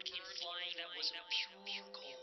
bird came flying that was pure gold.